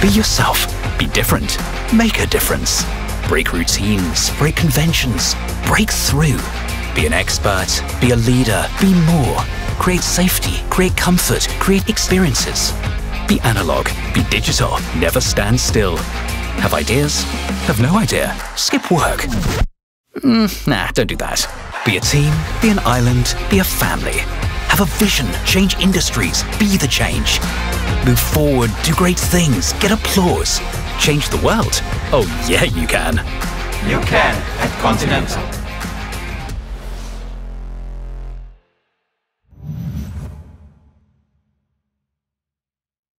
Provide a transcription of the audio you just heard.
Be yourself. Be different. Make a difference. Break routines. Break conventions. Break through. Be an expert. Be a leader. Be more. Create safety. Create comfort. Create experiences. Be analog. Be digital. Never stand still. Have ideas? Have no idea? Skip work. Mm, nah, don't do that. Be a team, be an island, be a family. Have a vision, change industries, be the change. Move forward, do great things, get applause. Change the world. Oh, yeah, you can. You can at Continental.